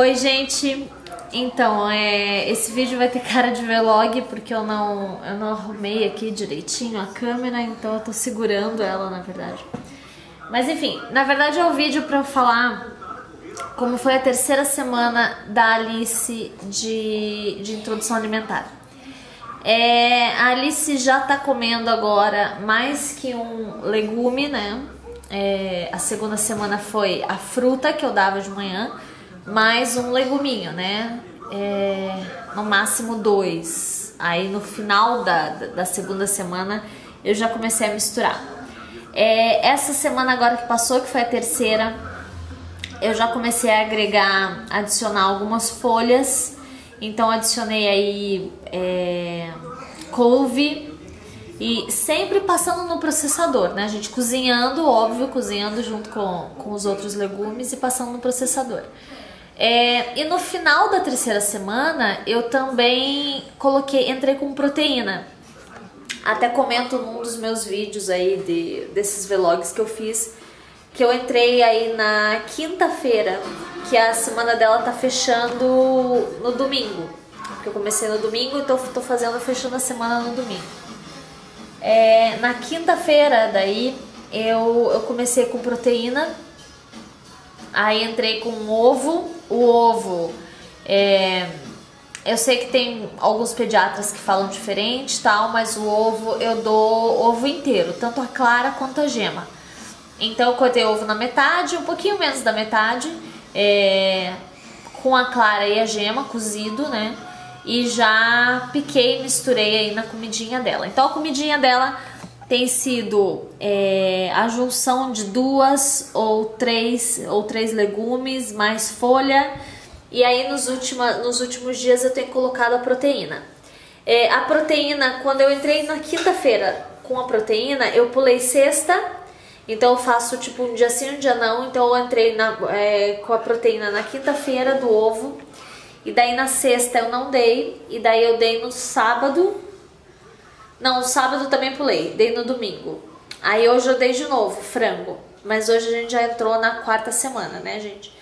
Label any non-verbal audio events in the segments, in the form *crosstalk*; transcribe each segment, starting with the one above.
Oi, gente. Então, é, esse vídeo vai ter cara de vlog porque eu não, eu não arrumei aqui direitinho a câmera, então eu tô segurando ela, na verdade. Mas enfim, na verdade é um vídeo pra eu falar como foi a terceira semana da Alice de, de introdução alimentar. É, a Alice já tá comendo agora mais que um legume, né? É, a segunda semana foi a fruta que eu dava de manhã mais um leguminho, né? É, no máximo dois. Aí no final da, da segunda semana eu já comecei a misturar. É, essa semana agora que passou, que foi a terceira, eu já comecei a agregar, adicionar algumas folhas. Então adicionei aí é, couve e sempre passando no processador, né? A gente cozinhando, óbvio, cozinhando junto com, com os outros legumes e passando no processador. É, e no final da terceira semana eu também coloquei, entrei com proteína. Até comento num dos meus vídeos aí de, desses vlogs que eu fiz, que eu entrei aí na quinta-feira, que a semana dela tá fechando no domingo. Porque eu comecei no domingo, então tô fazendo, fechando a semana no domingo. É, na quinta-feira, daí, eu, eu comecei com proteína, aí entrei com ovo, o ovo, é, eu sei que tem alguns pediatras que falam diferente tal, mas o ovo eu dou ovo inteiro, tanto a clara quanto a gema. Então eu cortei ovo na metade, um pouquinho menos da metade, é, com a clara e a gema cozido, né? E já piquei, misturei aí na comidinha dela. Então a comidinha dela tem sido é, a junção de duas ou três ou três legumes mais folha. E aí nos, última, nos últimos dias eu tenho colocado a proteína. É, a proteína, quando eu entrei na quinta-feira com a proteína, eu pulei sexta, então eu faço tipo um dia sim, um dia não, então eu entrei na, é, com a proteína na quinta-feira do ovo, e daí na sexta eu não dei, e daí eu dei no sábado, não, sábado também pulei, dei no domingo. Aí hoje eu dei de novo, frango. Mas hoje a gente já entrou na quarta semana, né, gente?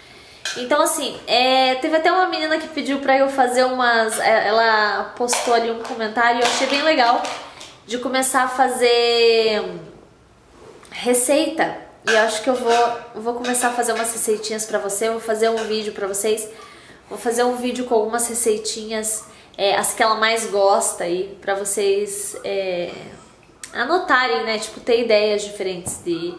Então, assim, é, teve até uma menina que pediu pra eu fazer umas... É, ela postou ali um comentário e eu achei bem legal de começar a fazer receita. E eu acho que eu vou, vou começar a fazer umas receitinhas pra você, vou fazer um vídeo pra vocês. Vou fazer um vídeo com algumas receitinhas é, as que ela mais gosta aí, para vocês é, anotarem, né? Tipo, ter ideias diferentes de,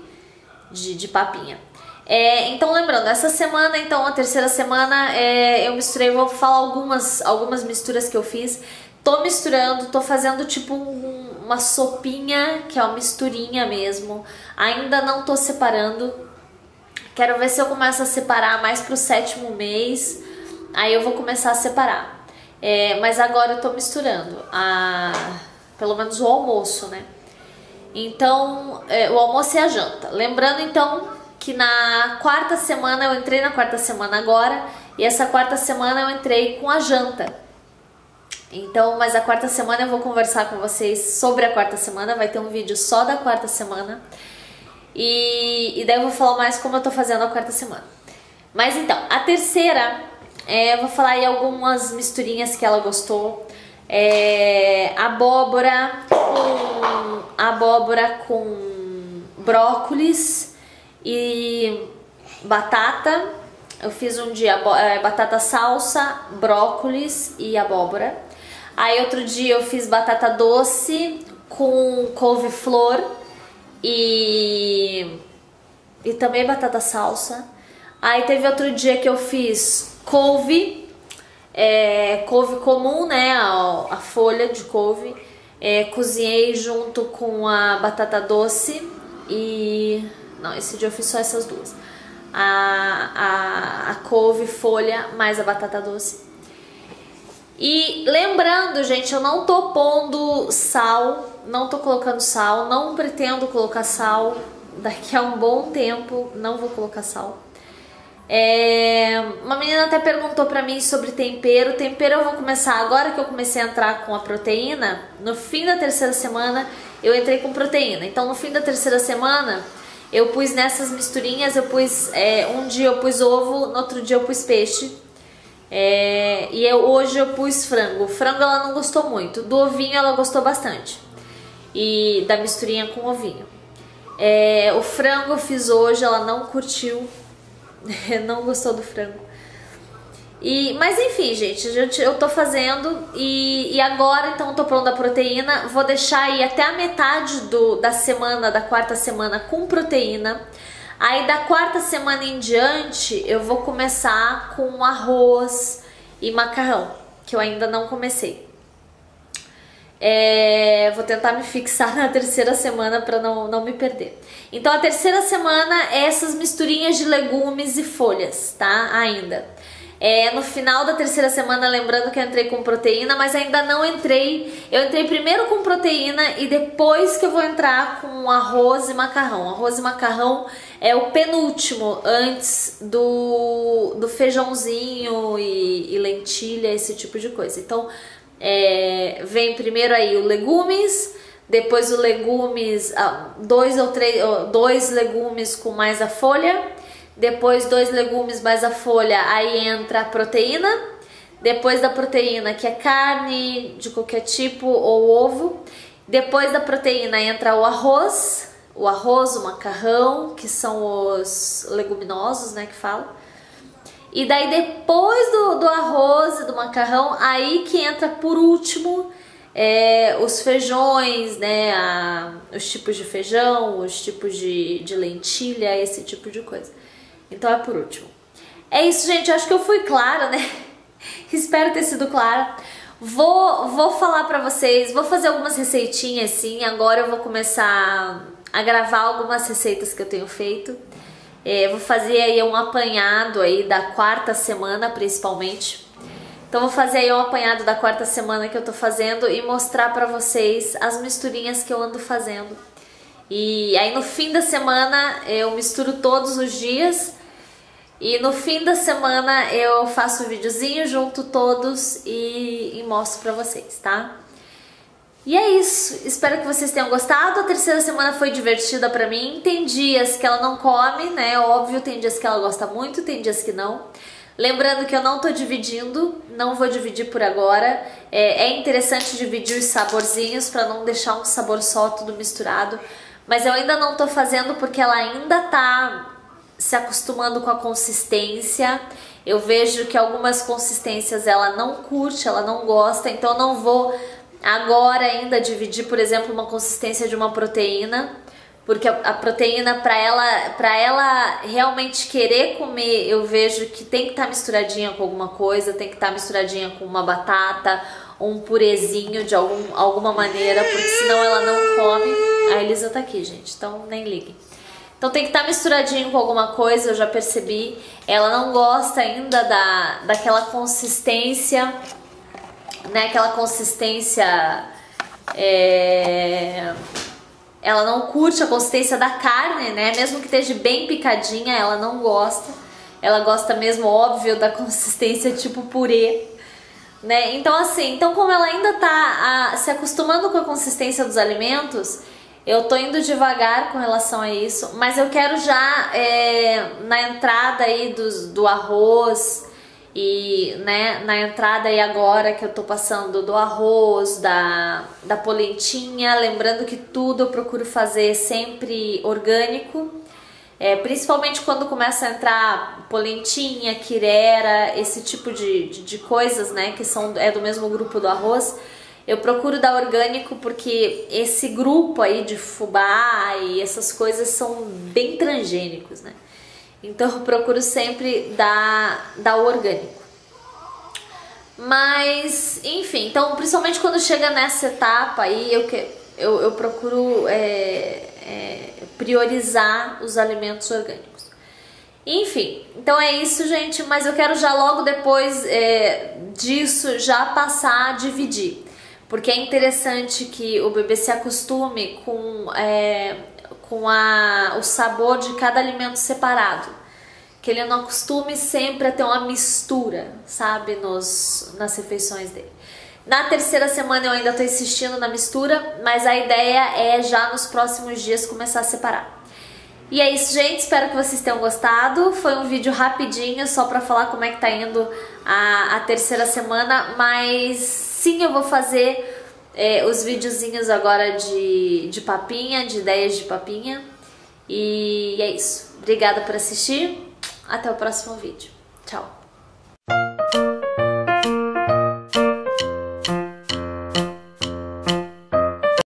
de, de papinha. É, então, lembrando, essa semana, então, a terceira semana, é, eu misturei, vou falar algumas, algumas misturas que eu fiz. Tô misturando, tô fazendo tipo um, uma sopinha, que é uma misturinha mesmo. Ainda não tô separando. Quero ver se eu começo a separar mais pro sétimo mês. Aí eu vou começar a separar. É, mas agora eu tô misturando, a, pelo menos o almoço, né? Então, é, o almoço e a janta. Lembrando então que na quarta semana, eu entrei na quarta semana agora, e essa quarta semana eu entrei com a janta. Então, mas a quarta semana eu vou conversar com vocês sobre a quarta semana, vai ter um vídeo só da quarta semana. E, e daí eu vou falar mais como eu tô fazendo a quarta semana. Mas então, a terceira é, eu vou falar aí algumas misturinhas que ela gostou. É, abóbora com abóbora com brócolis e batata. Eu fiz um dia é, batata salsa, brócolis e abóbora. Aí outro dia eu fiz batata doce com couve-flor e, e também batata salsa. Aí teve outro dia que eu fiz couve, é, couve comum, né, a, a folha de couve, é, cozinhei junto com a batata doce e... não, esse dia eu fiz só essas duas. A, a, a couve, folha, mais a batata doce. E lembrando, gente, eu não tô pondo sal, não tô colocando sal, não pretendo colocar sal. Daqui a um bom tempo não vou colocar sal. É, uma menina até perguntou pra mim sobre tempero. Tempero eu vou começar agora que eu comecei a entrar com a proteína. No fim da terceira semana eu entrei com proteína. Então no fim da terceira semana eu pus nessas misturinhas, eu pus é, um dia eu pus ovo, no outro dia eu pus peixe. É, e eu, hoje eu pus frango. O frango ela não gostou muito. Do ovinho ela gostou bastante. E da misturinha com ovinho. É, o frango eu fiz hoje, ela não curtiu. *laughs* não gostou do frango. E, mas enfim, gente, eu, tô fazendo e, e agora então tô pronta a proteína. Vou deixar aí até a metade do, da semana, da quarta semana com proteína. Aí da quarta semana em diante eu vou começar com arroz e macarrão, que eu ainda não comecei. É, vou tentar me fixar *laughs* na terceira semana para não, não me perder. Então a terceira semana é essas misturinhas de legumes e folhas, tá? Ainda. É, no final da terceira semana, lembrando que eu entrei com proteína, mas ainda não entrei. Eu entrei primeiro com proteína e depois que eu vou entrar com arroz e macarrão. Arroz e macarrão é o penúltimo antes do, do feijãozinho e, e lentilha, esse tipo de coisa. Então, é, vem primeiro aí o legumes, depois o legumes, ah, dois ou três, dois legumes com mais a folha depois dois legumes mais a folha, aí entra a proteína, depois da proteína, que é carne de qualquer tipo ou ovo, depois da proteína entra o arroz, o arroz, o macarrão, que são os leguminosos, né, que fala. E daí depois do, do arroz e do macarrão, aí que entra por último é, os feijões, né, a, os tipos de feijão, os tipos de, de lentilha, esse tipo de coisa. Então é por último. É isso, gente. acho que eu fui clara, né? *laughs* Espero ter sido clara. Vou, vou falar pra vocês, vou fazer algumas receitinhas sim. Agora eu vou começar a gravar algumas receitas que eu tenho feito. É, vou fazer aí um apanhado aí da quarta semana, principalmente. Então vou fazer aí um apanhado da quarta semana que eu tô fazendo e mostrar pra vocês as misturinhas que eu ando fazendo. E aí no fim da semana eu misturo todos os dias e no fim da semana eu faço um videozinho, junto todos e, e mostro pra vocês, tá? E é isso, espero que vocês tenham gostado. A terceira semana foi divertida pra mim. Tem dias que ela não come, né? Óbvio, tem dias que ela gosta muito, tem dias que não. Lembrando que eu não tô dividindo, não vou dividir por agora. É, é interessante dividir os saborzinhos para não deixar um sabor só tudo misturado. Mas eu ainda não tô fazendo porque ela ainda tá se acostumando com a consistência. Eu vejo que algumas consistências ela não curte, ela não gosta, então eu não vou agora ainda dividir, por exemplo, uma consistência de uma proteína, porque a, a proteína para ela, para ela realmente querer comer, eu vejo que tem que estar tá misturadinha com alguma coisa, tem que estar tá misturadinha com uma batata um purezinho de algum, alguma maneira, porque senão ela não come. A Elisa tá aqui, gente, então nem liguem. Então tem que estar tá misturadinho com alguma coisa, eu já percebi. Ela não gosta ainda da, daquela consistência, né? Aquela consistência... É... Ela não curte a consistência da carne, né? Mesmo que esteja bem picadinha, ela não gosta. Ela gosta mesmo, óbvio, da *laughs* consistência tipo purê. Né? Então assim, então como ela ainda está se acostumando com a consistência dos alimentos, eu tô indo devagar com relação a isso, mas eu quero já é, na entrada aí do, do arroz e né, na entrada aí agora que eu tô passando do arroz, da, da polentinha, lembrando que tudo eu procuro fazer sempre orgânico, é, principalmente quando começa a entrar polentinha, quirera, esse tipo de, de, de coisas, né, que são, é do mesmo grupo do arroz, eu procuro dar orgânico porque esse grupo aí de fubá e essas coisas são bem transgênicos, né? Então eu procuro sempre dar, dar orgânico. Mas, enfim, então principalmente quando chega nessa etapa aí, eu, eu, eu procuro é, é, priorizar os alimentos orgânicos. Enfim, então é isso, gente. Mas eu quero já logo depois é, disso já passar a dividir porque é interessante que o bebê se acostume com, é, com a, o sabor de cada alimento separado. Que ele não acostume sempre a ter uma mistura, sabe, nos, nas refeições dele. Na terceira semana eu ainda estou insistindo na mistura, mas a ideia é já nos próximos dias começar a separar. E é isso, gente. Espero que vocês tenham gostado. Foi um vídeo rapidinho, só pra falar como é que tá indo a, a terceira semana. Mas sim, eu vou fazer é, os videozinhos agora de, de papinha, de ideias de papinha. E é isso. Obrigada por assistir. Até o próximo vídeo. Tchau.